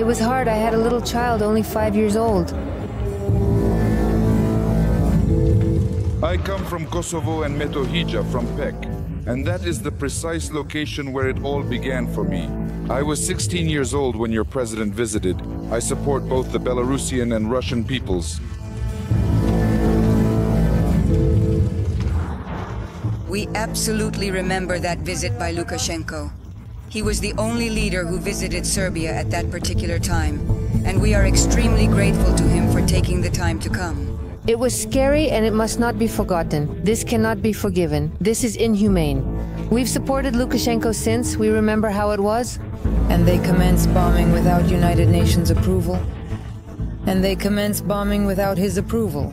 It was hard. I had a little child, only five years old. I come from Kosovo and Metohija from Peć, and that is the precise location where it all began for me. I was 16 years old when your president visited. I support both the Belarusian and Russian peoples. We absolutely remember that visit by Lukashenko. He was the only leader who visited Serbia at that particular time, and we are extremely grateful to him for taking the time to come. It was scary and it must not be forgotten. This cannot be forgiven. This is inhumane. We've supported Lukashenko since. We remember how it was. And they commenced bombing without United Nations approval. And they commenced bombing without his approval.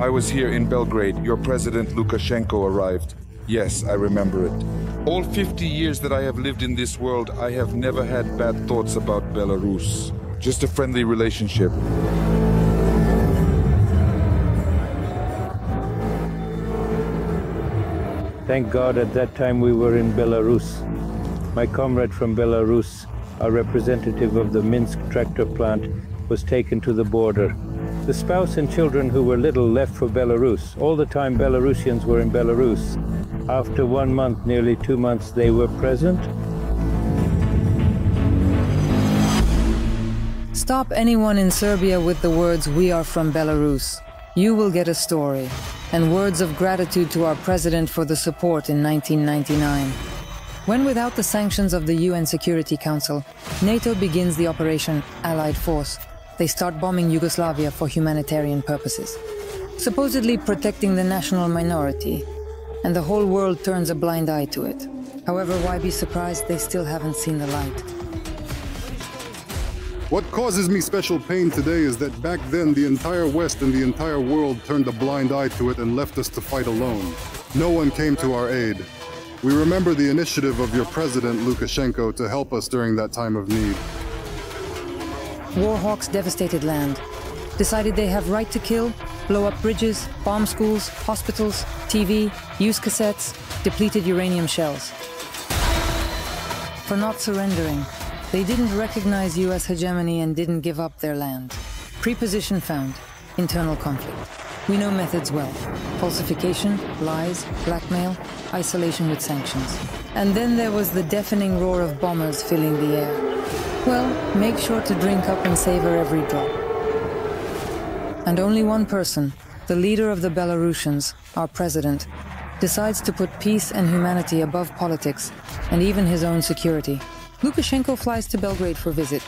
I was here in Belgrade. Your president Lukashenko arrived. Yes, I remember it. All 50 years that I have lived in this world, I have never had bad thoughts about Belarus. Just a friendly relationship. Thank God at that time we were in Belarus. My comrade from Belarus, a representative of the Minsk tractor plant, was taken to the border. The spouse and children who were little left for Belarus. All the time Belarusians were in Belarus. After one month, nearly two months, they were present. Stop anyone in Serbia with the words, we are from Belarus. You will get a story, and words of gratitude to our president for the support in 1999. When without the sanctions of the UN Security Council, NATO begins the Operation Allied Force, they start bombing Yugoslavia for humanitarian purposes. Supposedly protecting the national minority, and the whole world turns a blind eye to it. However, why be surprised they still haven't seen the light? What causes me special pain today is that back then the entire West and the entire world turned a blind eye to it and left us to fight alone. No one came to our aid. We remember the initiative of your president, Lukashenko, to help us during that time of need. Warhawks devastated land, decided they have right to kill, blow up bridges, bomb schools, hospitals, TV, use cassettes, depleted uranium shells. For not surrendering, they didn't recognize US hegemony and didn't give up their land. Preposition found, internal conflict. We know methods well. Falsification, lies, blackmail, isolation with sanctions. And then there was the deafening roar of bombers filling the air. Well, make sure to drink up and savor every drop. And only one person, the leader of the Belarusians, our president, decides to put peace and humanity above politics and even his own security. Lukashenko flies to Belgrade for visit.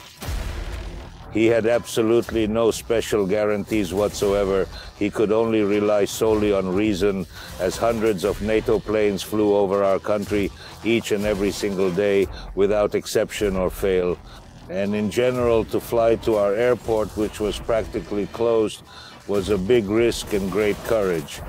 He had absolutely no special guarantees whatsoever. He could only rely solely on reason, as hundreds of NATO planes flew over our country each and every single day without exception or fail and in general to fly to our airport, which was practically closed, was a big risk and great courage.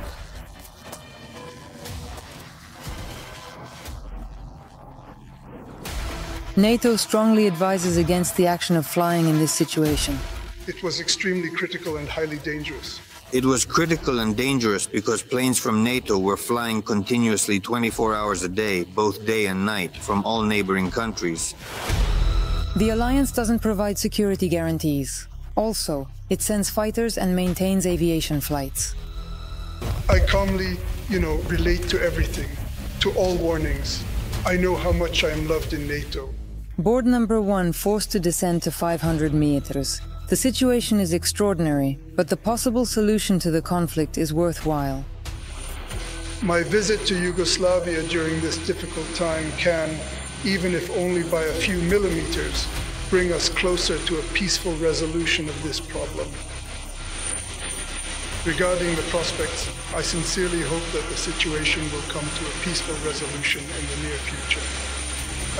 NATO strongly advises against the action of flying in this situation. It was extremely critical and highly dangerous. It was critical and dangerous because planes from NATO were flying continuously 24 hours a day, both day and night, from all neighboring countries. The Alliance doesn't provide security guarantees. Also, it sends fighters and maintains aviation flights. I calmly, you know, relate to everything, to all warnings. I know how much I am loved in NATO. Board number one forced to descend to 500 meters. The situation is extraordinary, but the possible solution to the conflict is worthwhile. My visit to Yugoslavia during this difficult time can, even if only by a few millimeters, bring us closer to a peaceful resolution of this problem. Regarding the prospects, I sincerely hope that the situation will come to a peaceful resolution in the near future,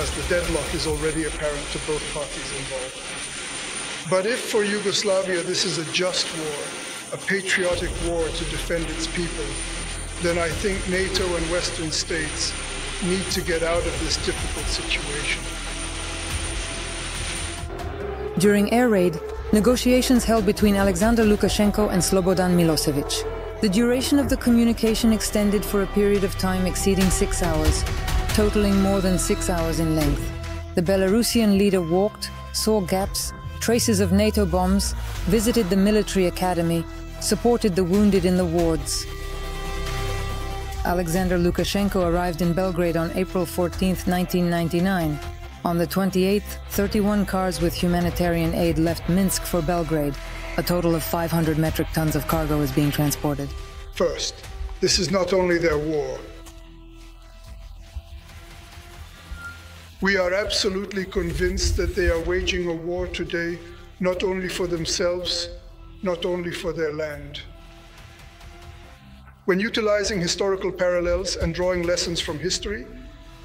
as the deadlock is already apparent to both parties involved. But if for Yugoslavia this is a just war, a patriotic war to defend its people, then I think NATO and Western states need to get out of this difficult situation. During air raid, negotiations held between Alexander Lukashenko and Slobodan Milosevic. The duration of the communication extended for a period of time exceeding six hours. Totaling more than six hours in length. The Belarusian leader walked, saw gaps, traces of NATO bombs, visited the military academy, supported the wounded in the wards. Alexander Lukashenko arrived in Belgrade on April 14, 1999. On the 28th, 31 cars with humanitarian aid left Minsk for Belgrade. A total of 500 metric tons of cargo is being transported. First, this is not only their war. We are absolutely convinced that they are waging a war today not only for themselves, not only for their land. When utilizing historical parallels and drawing lessons from history,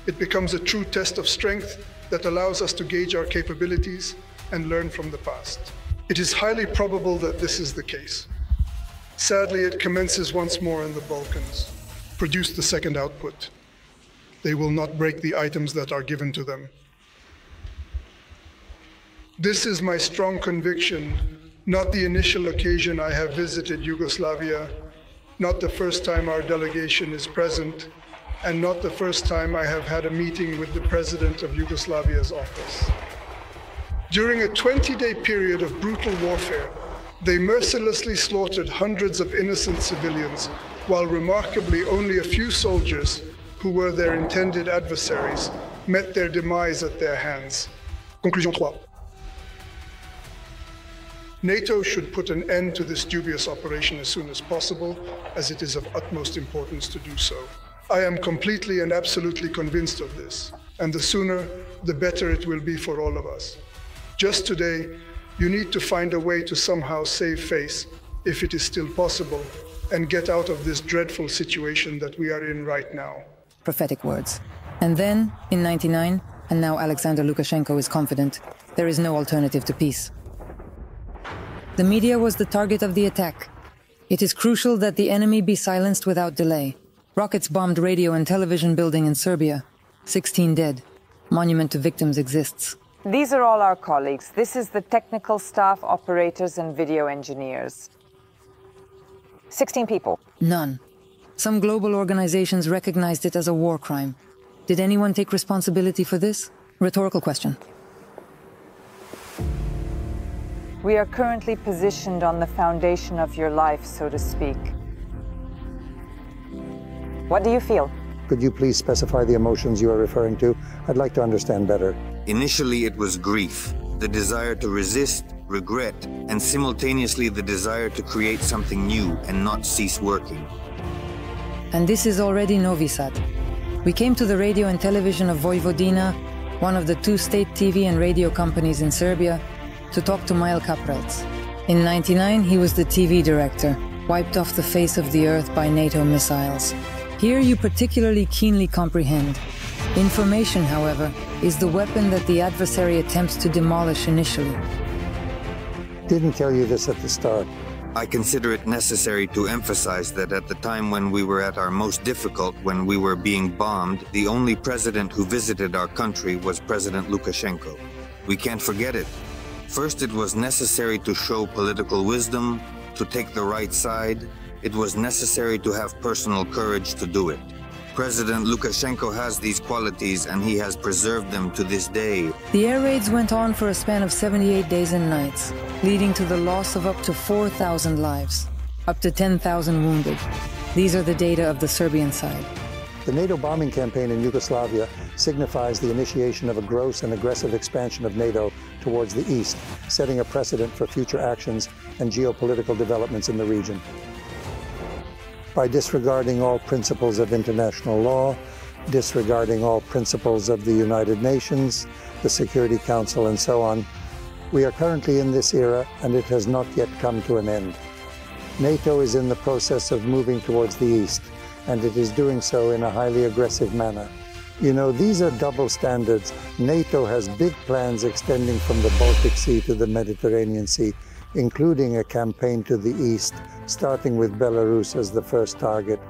it becomes a true test of strength that allows us to gauge our capabilities and learn from the past. It is highly probable that this is the case. Sadly, it commences once more in the Balkans. Produce the second output. They will not break the items that are given to them. This is my strong conviction, not the initial occasion I have visited Yugoslavia, not the first time our delegation is present, and not the first time I have had a meeting with the President of Yugoslavia's office. During a 20 day period of brutal warfare, they mercilessly slaughtered hundreds of innocent civilians, while remarkably only a few soldiers, who were their intended adversaries, met their demise at their hands. Conclusion 3. NATO should put an end to this dubious operation as soon as possible, as it is of utmost importance to do so. I am completely and absolutely convinced of this, and the sooner, the better it will be for all of us. Just today, you need to find a way to somehow save face, if it is still possible, and get out of this dreadful situation that we are in right now. Prophetic words. And then, in 99, and now Alexander Lukashenko is confident, there is no alternative to peace. The media was the target of the attack. It is crucial that the enemy be silenced without delay. Rockets bombed radio and television building in Serbia. 16 dead. Monument to victims exists. These are all our colleagues. This is the technical staff, operators, and video engineers. 16 people. None. Some global organizations recognized it as a war crime. Did anyone take responsibility for this? Rhetorical question. We are currently positioned on the foundation of your life, so to speak. What do you feel? Could you please specify the emotions you are referring to? I'd like to understand better. Initially, it was grief, the desire to resist, regret, and simultaneously the desire to create something new and not cease working. And this is already Novi Sad. We came to the radio and television of Vojvodina, one of the two state TV and radio companies in Serbia, to talk to Mile Kaprelc. In 99, he was the TV director, wiped off the face of the earth by NATO missiles. Here you particularly keenly comprehend. Information, however, is the weapon that the adversary attempts to demolish initially. Didn't tell you this at the start. I consider it necessary to emphasize that at the time when we were at our most difficult, when we were being bombed, the only president who visited our country was President Lukashenko. We can't forget it. First, it was necessary to show political wisdom, to take the right side, it was necessary to have personal courage to do it. President Lukashenko has these qualities and he has preserved them to this day. The air raids went on for a span of 78 days and nights, leading to the loss of up to 4,000 lives, up to 10,000 wounded. These are the data of the Serbian side. The NATO bombing campaign in Yugoslavia signifies the initiation of a gross and aggressive expansion of NATO towards the east, setting a precedent for future actions and geopolitical developments in the region by disregarding all principles of international law, disregarding all principles of the United Nations, the Security Council, and so on. We are currently in this era, and it has not yet come to an end. NATO is in the process of moving towards the east, and it is doing so in a highly aggressive manner. You know, these are double standards. NATO has big plans extending from the Baltic Sea to the Mediterranean Sea, including a campaign to the east, starting with Belarus as the first target.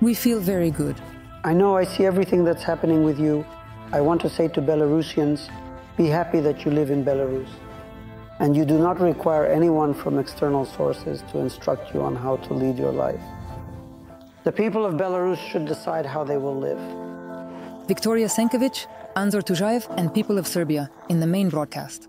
We feel very good. I know I see everything that's happening with you. I want to say to Belarusians, be happy that you live in Belarus. And you do not require anyone from external sources to instruct you on how to lead your life. The people of Belarus should decide how they will live. Victoria Senkovic, Anzor Tujaev, and people of Serbia in the main broadcast.